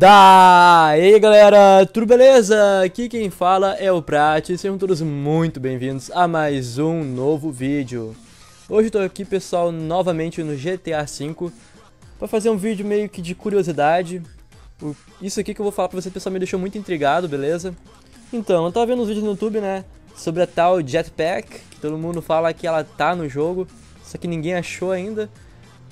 Daí galera, tudo beleza? Aqui quem fala é o Prat, sejam todos muito bem-vindos a mais um novo vídeo. Hoje estou aqui pessoal, novamente no GTA V, para fazer um vídeo meio que de curiosidade. Isso aqui que eu vou falar pra vocês pessoal me deixou muito intrigado, beleza? Então, eu tava vendo uns vídeos no YouTube né, sobre a tal Jetpack, que todo mundo fala que ela tá no jogo, só que ninguém achou ainda.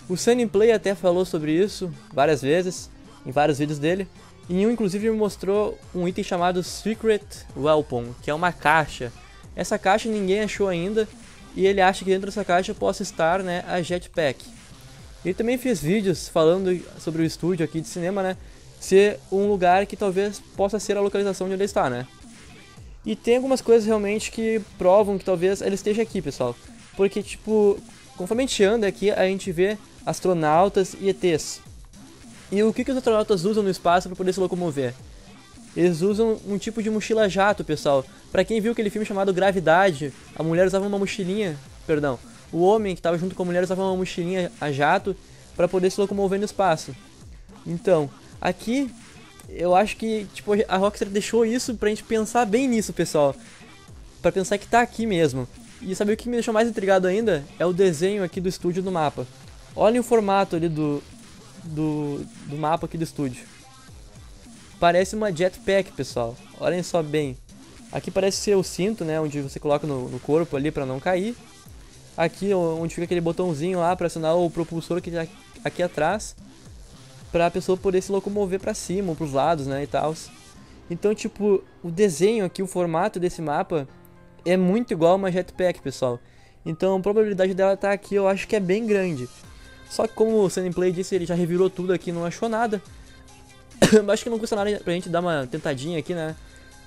O Sunny Play até falou sobre isso várias vezes em vários vídeos dele. E um, inclusive, me mostrou um item chamado Secret Weapon, que é uma caixa. Essa caixa ninguém achou ainda, e ele acha que dentro dessa caixa possa estar né, a Jetpack. Ele também fez vídeos falando sobre o estúdio aqui de cinema, né? Ser um lugar que talvez possa ser a localização de onde ele está, né? E tem algumas coisas realmente que provam que talvez ele esteja aqui, pessoal. Porque, tipo, conforme a gente anda aqui, a gente vê astronautas e ETs. E o que, que os astronautas usam no espaço para poder se locomover? Eles usam um tipo de mochila jato, pessoal. Para quem viu aquele filme chamado Gravidade, a mulher usava uma mochilinha, perdão, o homem que estava junto com a mulher usava uma mochilinha a jato para poder se locomover no espaço. Então, aqui eu acho que tipo a Rockstar deixou isso pra gente pensar bem nisso, pessoal. Para pensar que tá aqui mesmo. E sabe o que me deixou mais intrigado ainda? É o desenho aqui do estúdio do mapa. Olhem o formato ali do, do, do mapa aqui do estúdio. Parece uma jetpack, pessoal. Olhem só bem. Aqui parece ser o cinto, né? Onde você coloca no, no corpo ali para não cair. Aqui onde fica aquele botãozinho lá para acionar o propulsor que tá aqui atrás. Pra a pessoa poder se locomover para cima ou pros lados, né? E tal. Então, tipo, o desenho aqui, o formato desse mapa é muito igual a uma jetpack, pessoal. Então a probabilidade dela estar tá aqui eu acho que é bem grande. Só que como o Sunny Play disse, ele já revirou tudo aqui não achou nada. Acho que não custa nada pra gente dar uma tentadinha aqui, né?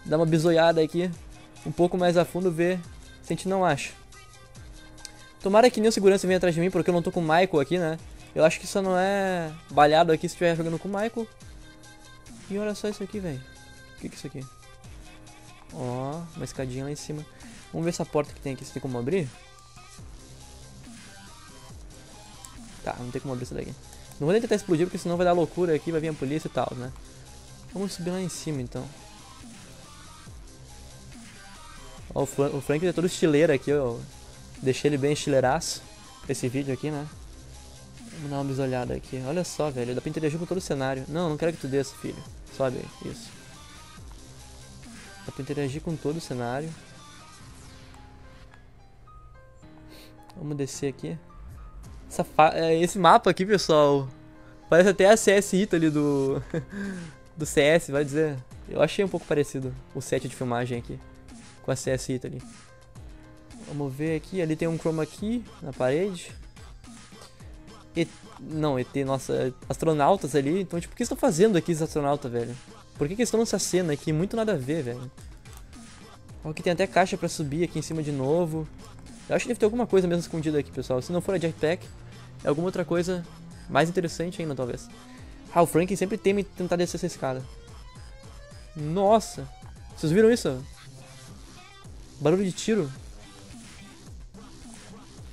Dar uma bisoiada aqui, um pouco mais a fundo, ver se a gente não acha. Tomara que nenhum segurança venha atrás de mim, porque eu não tô com o Michael aqui, né? Eu acho que isso não é balhado aqui se estiver jogando com o Michael. E olha só isso aqui, velho. O que, que é isso aqui? Ó, uma escadinha lá em cima. Vamos ver essa porta que tem aqui, se tem como abrir. Tá, não tem como abrir isso daqui. Não vou nem tentar explodir, porque senão vai dar loucura aqui, vai vir a polícia e tal, né? Vamos subir lá em cima, então. Ó, o, Fran o Frank é todo estileiro aqui, ó. Deixei ele bem estileiraço esse vídeo aqui, né? Vamos dar uma bisolhada aqui. Olha só, velho, dá pra interagir com todo o cenário. Não, não quero que tu desça, filho. Sobe isso. Dá pra interagir com todo o cenário. Vamos descer aqui. Essa é, Esse mapa aqui, pessoal, parece até a CS Italy do, do CS, vai dizer. Eu achei um pouco parecido o set de filmagem aqui com a CS Italy. Vamos ver aqui, ali tem um chroma key na parede. E... Não, ET, nossa, astronautas ali. Então, tipo, o que estão fazendo aqui esses astronautas, velho? Por que, que estão nessa cena aqui? Muito nada a ver, velho. Aqui tem até caixa pra subir aqui em cima de novo. Eu acho que deve ter alguma coisa mesmo escondida aqui, pessoal. Se não for a jetpack, é alguma outra coisa mais interessante ainda, talvez. Ah, o Franklin sempre teme tentar descer essa escada. Nossa! Vocês viram isso? Barulho de tiro.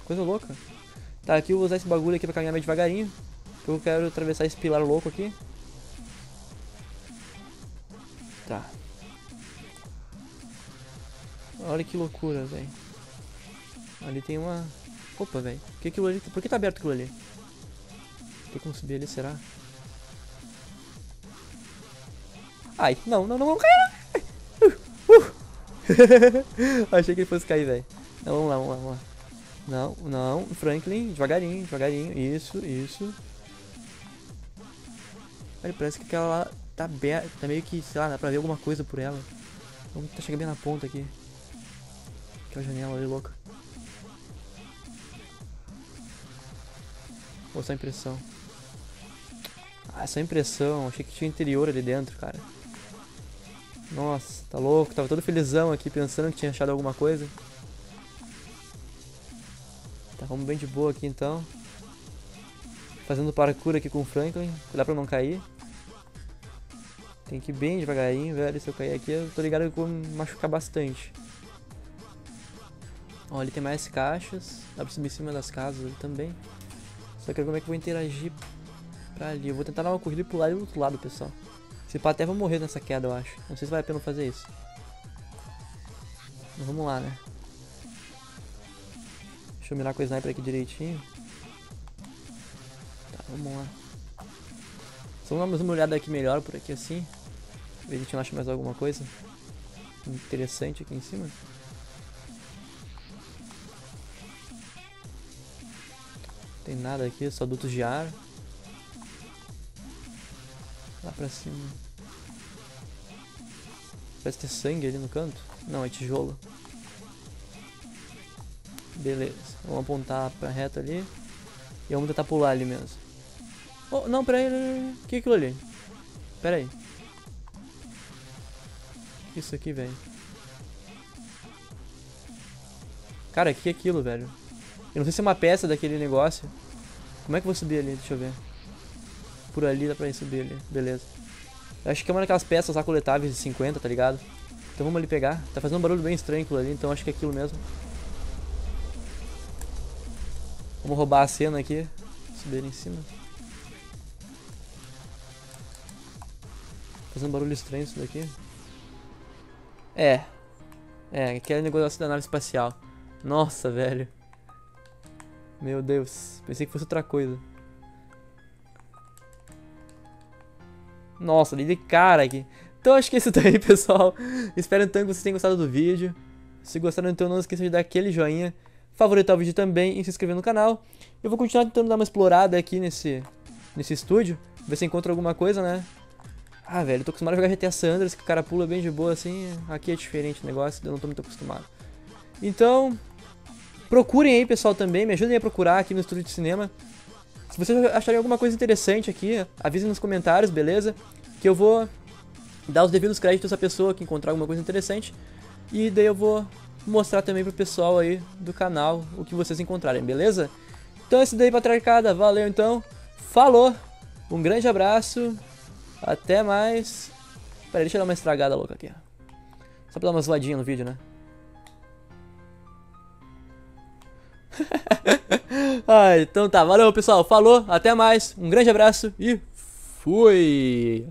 Coisa louca. Tá, aqui eu vou usar esse bagulho aqui pra caminhar meio devagarinho. Eu quero atravessar esse pilar louco aqui. Tá. Olha que loucura, velho. Ali tem uma... Opa, velho. Que aquilo ali... Por que tá aberto aquilo ali? Tem como subir ali, será? Ai, não, não, não, não cair! Uh, uh. Achei que ele fosse cair, velho. Não, vamos lá, vamos lá, vamos lá. Não, não, Franklin, devagarinho, devagarinho. Isso, isso. Olha, parece que aquela lá tá aberta, tá meio que, sei lá, dá pra ver alguma coisa por ela. Vamos tá chegando bem na ponta aqui. Aquela janela ali louca. Ou só impressão? Ah, só impressão. Achei que tinha interior ali dentro, cara. Nossa, tá louco. Tava todo felizão aqui pensando que tinha achado alguma coisa. Tá, vamos bem de boa aqui então. Fazendo parkour aqui com o Franklin. Cuidar pra não cair. Tem que ir bem devagarinho, velho. Se eu cair aqui, eu tô ligado que eu vou me machucar bastante. Ó, ali tem mais caixas. Dá pra subir em cima das casas ali também. Só que como é que eu vou interagir pra ali. Eu vou tentar dar uma corrida e pular do outro lado, pessoal. Se pá, até vou morrer nessa queda, eu acho. Não sei se vale a pena fazer isso. Mas vamos lá, né? Deixa eu mirar com o sniper aqui direitinho. Tá, vamos lá. Só vamos dar uma olhada aqui melhor por aqui assim. Ver se a gente não acha mais alguma coisa interessante aqui em cima. Tem nada aqui, só dutos de ar. Lá pra cima. Parece ter sangue ali no canto. Não, é tijolo. Beleza. Vamos apontar pra reta ali. E vamos tentar pular ali mesmo. Oh, não, peraí, peraí. O que é aquilo ali? Pera aí. Isso aqui, velho. Cara, o que é aquilo, velho? Eu não sei se é uma peça daquele negócio. Como é que eu vou subir ali? Deixa eu ver. Por ali dá pra ir subir ali. Beleza. Eu acho que é uma daquelas peças lá coletáveis de 50, tá ligado? Então vamos ali pegar. Tá fazendo um barulho bem estranho aquilo ali, então acho que é aquilo mesmo. Vamos roubar a cena aqui. Subir ali em cima. Fazendo um barulho estranho isso daqui. É. É, aquele negócio da nave espacial. Nossa, velho. Meu Deus. Pensei que fosse outra coisa. Nossa, dei de cara aqui. Então acho que é isso daí, pessoal. Espero então que vocês tenham gostado do vídeo. Se gostaram, então não esqueça de dar aquele joinha. Favoritar o vídeo também e se inscrever no canal. Eu vou continuar tentando dar uma explorada aqui nesse, nesse estúdio. Ver se encontro alguma coisa, né? Ah, velho, eu tô acostumado a jogar GTA San Andreas, que o cara pula bem de boa assim. Aqui é diferente o negócio, eu não tô muito acostumado. Então, procurem aí, pessoal, também. Me ajudem a procurar aqui no estúdio de cinema. Se vocês acharem alguma coisa interessante aqui, avisem nos comentários, beleza? Que eu vou dar os devidos créditos à pessoa que encontrar alguma coisa interessante. E daí eu vou mostrar também pro pessoal aí do canal o que vocês encontrarem, beleza? Então esse daí pra tracada, valeu então. Falou, um grande abraço até mais. Pera aí, deixa eu dar uma estragada louca aqui. Só pra dar uma zoadinha no vídeo, né? ah, então tá, valeu pessoal, falou, até mais, um grande abraço e fui!